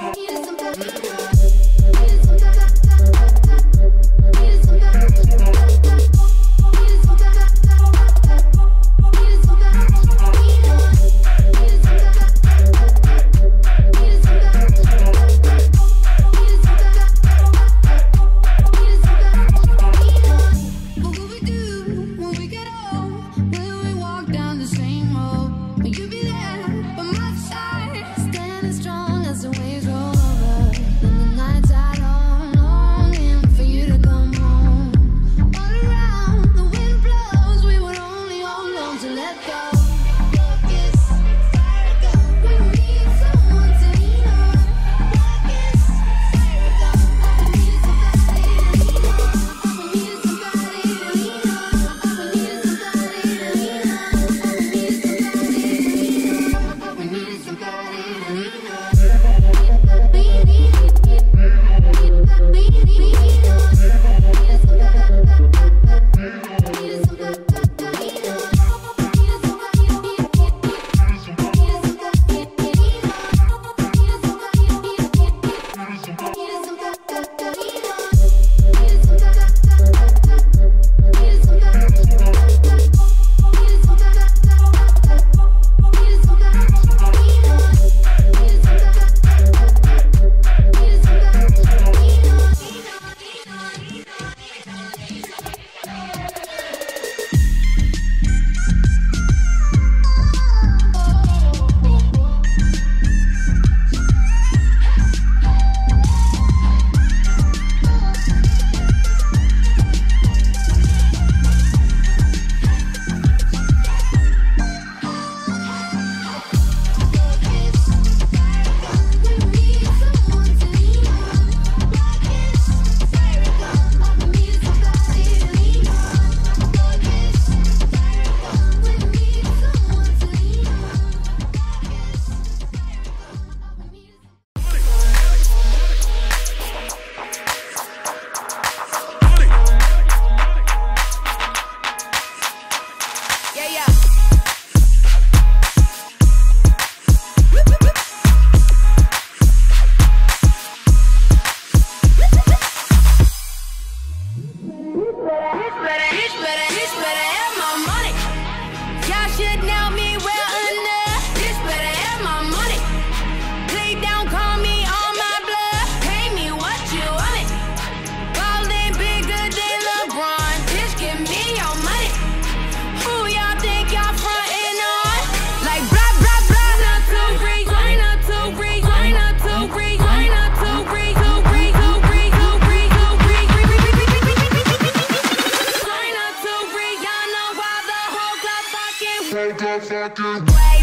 I Need some time. fucking way.